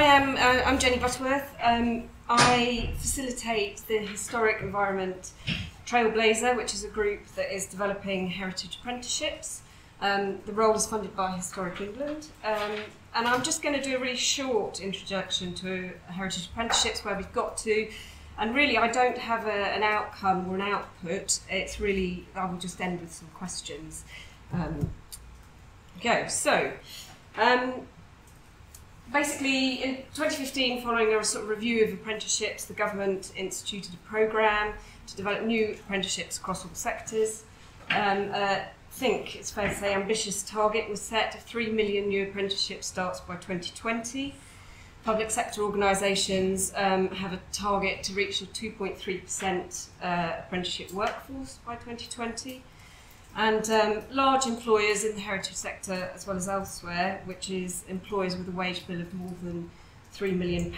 I am. Uh, I'm Jenni Butterworth. Um, I facilitate the Historic Environment Trailblazer, which is a group that is developing heritage apprenticeships. Um, the role is funded by Historic England. Um, and I'm just going to do a really short introduction to heritage apprenticeships where we've got to. And really, I don't have a, an outcome or an output. It's really, I will just end with some questions. Um, go. So, um, basically, in 2015, following a sort of review of apprenticeships, the government instituted a programme to develop new apprenticeships across all sectors. Um, uh, think it's fair to say ambitious target was set of 3 million new apprenticeship starts by 2020. Public sector organisations um, have a target to reach a 2.3% uh, apprenticeship workforce by 2020. And um, large employers in the heritage sector, as well as elsewhere, which is employers with a wage bill of more than £3 million,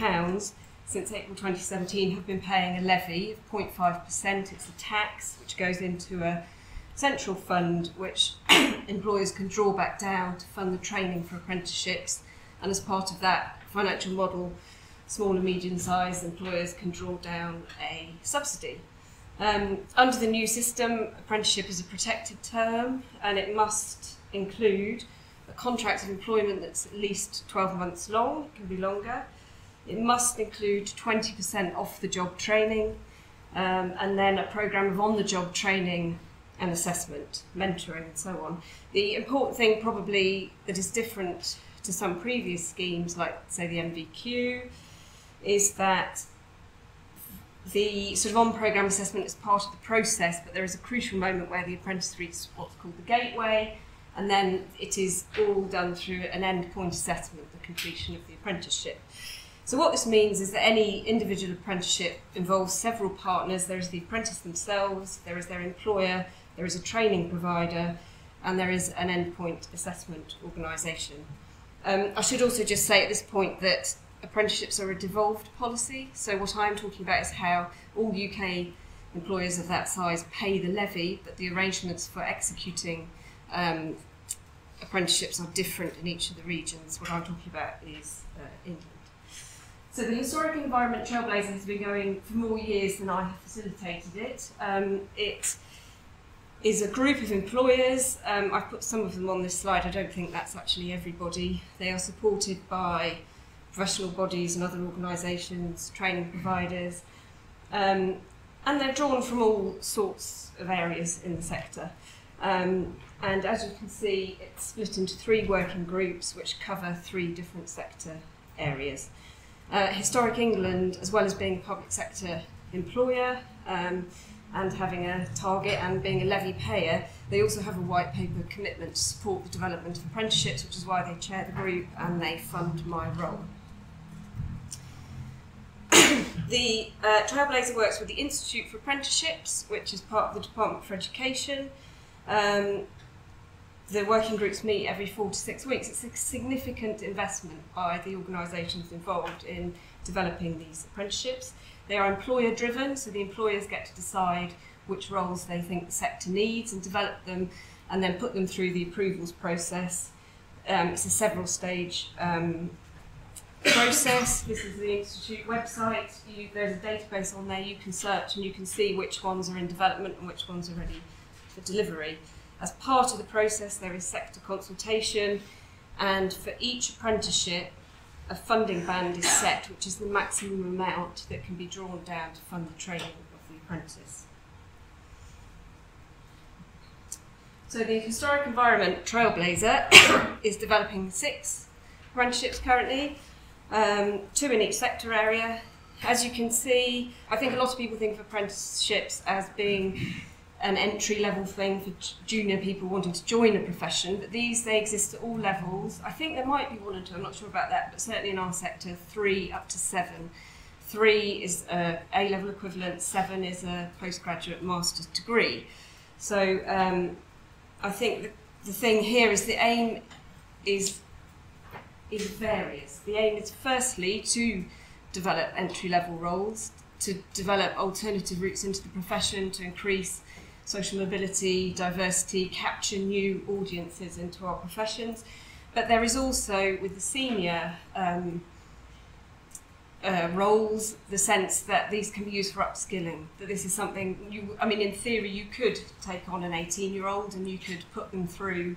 since April 2017 have been paying a levy of 0.5%. It's a tax which goes into a central fund which employers can draw back down to fund the training for apprenticeships. And as part of that financial model, small and medium sized employers can draw down a subsidy. Um, under the new system, apprenticeship is a protected term and it must include a contract of employment that's at least 12 months long, it can be longer. It must include 20% off the job training um, and then a programme of on the job training and assessment, mentoring, and so on. The important thing, probably, that is different to some previous schemes, like, say, the NVQ, is that the sort of on programme assessment is part of the process, but there is a crucial moment where the apprentice reaches what's called the gateway, and then it is all done through an end point assessment, the completion of the apprenticeship. So what this means is that any individual apprenticeship involves several partners. There is the apprentice themselves, there is their employer, there is a training provider, and there is an endpoint assessment organisation. Um, I should also just say at this point that apprenticeships are a devolved policy. So what I'm talking about is how all UK employers of that size pay the levy, but the arrangements for executing um, apprenticeships are different in each of the regions. What I'm talking about is uh, England. So the Historic Environment Trailblazer has been going for more years than I have facilitated it. Um, it is a group of employers. Um, I've put some of them on this slide. I don't think that's actually everybody. They are supported by professional bodies and other organisations, training providers, um, and they're drawn from all sorts of areas in the sector. Um, and as you can see, it's split into three working groups which cover three different sector areas. Uh, Historic England, as well as being a public sector employer um, and having a target and being a levy payer, they also have a white paper commitment to support the development of apprenticeships, which is why they chair the group and they fund my role. The uh, Trailblazer works with the Institute for Apprenticeships, which is part of the Department for Education. Um, the working groups meet every four to six weeks. It's a significant investment by the organisations involved in developing these apprenticeships. They are employer driven, so the employers get to decide which roles they think the sector needs and develop them and then put them through the approvals process. Um, it's a several stage um, process. This is the Institute website. You, there's a database on there you can search and you can see which ones are in development and which ones are ready for delivery. As part of the process, there is sector consultation, and for each apprenticeship, a funding band is set, which is the maximum amount that can be drawn down to fund the training of the apprentice. So the Historic Environment Trailblazer is developing six apprenticeships currently, um, two in each sector area. As you can see, I think a lot of people think of apprenticeships as being an entry level thing for junior people wanting to join a profession, but these they exist at all levels. I think there might be one or two, I'm not sure about that, but certainly in our sector, three up to seven. Three is a A level equivalent, seven is a postgraduate master's degree. So um, I think the, the thing here is the aim is is various. The aim is firstly to develop entry level roles, to develop alternative routes into the profession, to increase social mobility, diversity, capture new audiences into our professions. But there is also, with the senior um, uh, roles, the sense that these can be used for upskilling. That this is something you, I mean, in theory, you could take on an 18 year old and you could put them through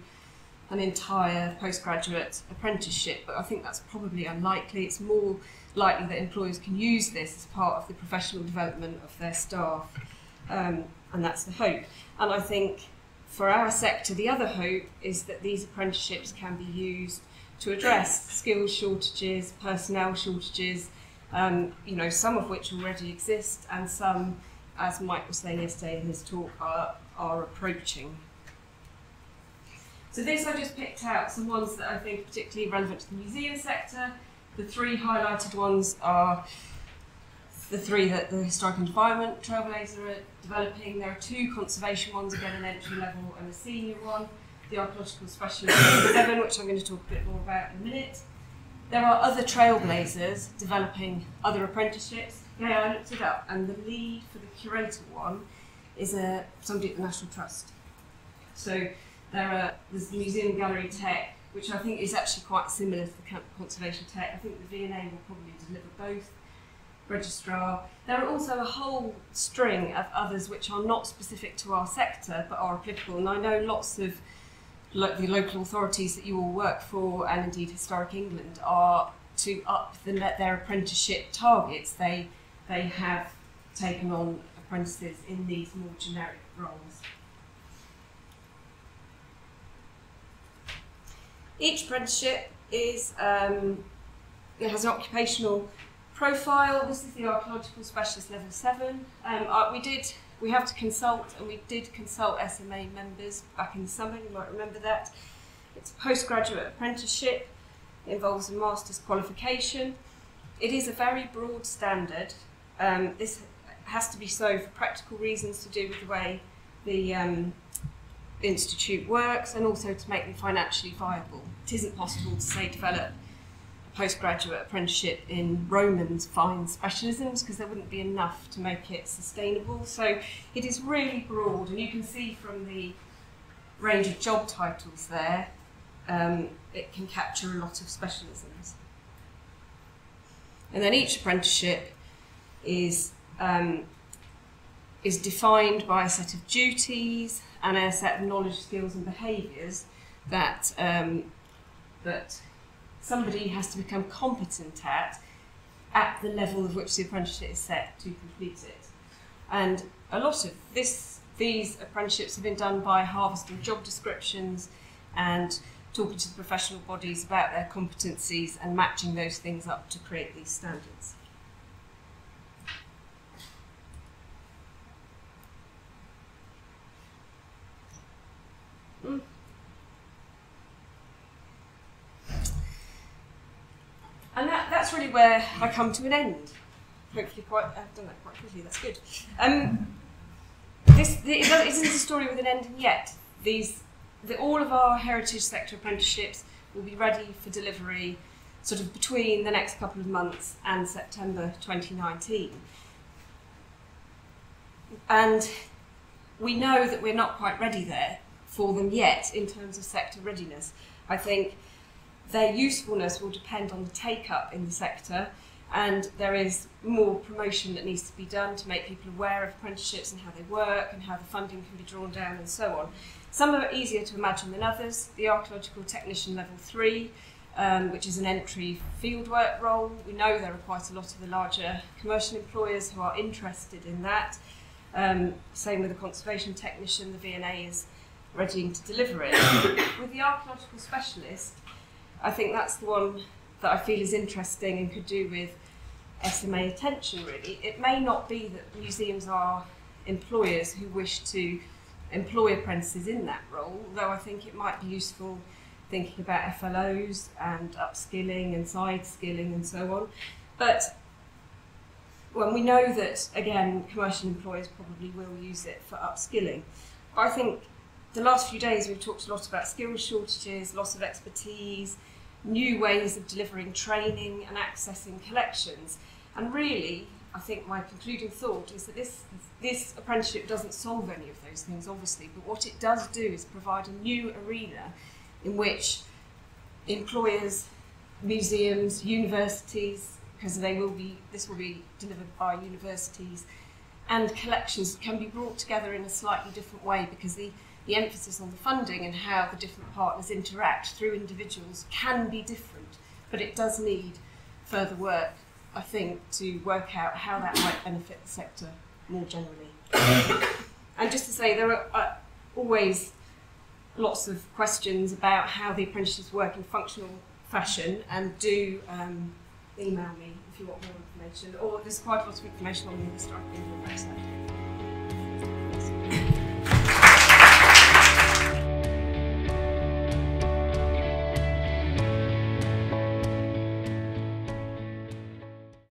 an entire postgraduate apprenticeship, but I think that's probably unlikely. It's more likely that employers can use this as part of the professional development of their staff, um, and that's the hope. And I think for our sector, the other hope is that these apprenticeships can be used to address skills shortages, personnel shortages, um, you know, some of which already exist, and some, as Mike was saying yesterday in his talk, are, are approaching. So this I just picked out some ones that I think are particularly relevant to the museum sector. The three highlighted ones are the three that the Historic Environment Trailblazer are developing. There are two conservation ones, again an entry level and a senior one. The Archaeological Specialist 7, which I'm going to talk a bit more about in a minute. There are other trailblazers developing other apprenticeships. Yeah, I looked it up, and the lead for the curator one is a somebody at the National Trust. So there are there's the Museum Gallery Tech, which I think is actually quite similar to the Conservation Tech. I think the V&A will probably deliver both. Registrar. There are also a whole string of others which are not specific to our sector but are applicable, and I know lots of lo the local authorities that you all work for, and indeed Historic England, are to up the, their apprenticeship targets. They they have taken on apprentices in these more generic roles. Each apprenticeship is um, it has an occupational profile. This is the archaeological specialist level seven. Um, uh, we did we have to consult, and we did consult SMA members back in the summer. You might remember that. It's a postgraduate apprenticeship. It involves a master's qualification. It is a very broad standard. Um, this has to be so for practical reasons to do with the way the um, institute works and also to make them financially viable. It isn't possible to say develop a postgraduate apprenticeship in Romans fine specialisms because there wouldn't be enough to make it sustainable. So it is really broad and you can see from the range of job titles there, um, it can capture a lot of specialisms. And then each apprenticeship is um, is defined by a set of duties and a set of knowledge, skills, and behaviours that um, that somebody has to become competent at at the level of which the apprenticeship is set to complete it. And a lot of this, these apprenticeships have been done by harvesting job descriptions and talking to the professional bodies about their competencies and matching those things up to create these standards. Mm. And that, that's really where I come to an end. Hopefully, quite I've done that quite quickly. That's good. Um, this isn't a story with an ending yet. These, the, all of our heritage sector apprenticeships will be ready for delivery, sort of between the next couple of months and September 2019. And we know that we're not quite ready there for them yet in terms of sector readiness. I think their usefulness will depend on the take up in the sector and there is more promotion that needs to be done to make people aware of apprenticeships and how they work and how the funding can be drawn down and so on. Some are easier to imagine than others. The archaeological technician level three, um, which is an entry fieldwork role. We know there are quite a lot of the larger commercial employers who are interested in that. Um, same with the conservation technician, the V&A is readying to deliver it. With the archaeological specialist, I think that's the one that I feel is interesting and could do with SMA attention really. It may not be that museums are employers who wish to employ apprentices in that role, though I think it might be useful thinking about FLOs and upskilling and side skilling and so on. But when we know that, again, commercial employers probably will use it for upskilling. I think the last few days we've talked a lot about skills shortages, loss of expertise, new ways of delivering training and accessing collections. And really, I think my concluding thought is that this, this apprenticeship doesn't solve any of those things, obviously, but what it does do is provide a new arena in which employers, museums, universities, because they will be this will be delivered by universities, and collections can be brought together in a slightly different way because the the emphasis on the funding and how the different partners interact through individuals can be different, but it does need further work, I think, to work out how that might benefit the sector more generally. and just to say, there are uh, always lots of questions about how the apprenticeships work in functional fashion, and do um, email me if you want more information, or there's quite a lot of information on the Historic England website.